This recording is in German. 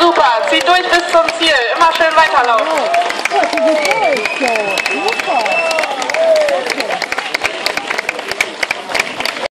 Super, zieh durch bis zum Ziel. Immer schön weiterlaufen.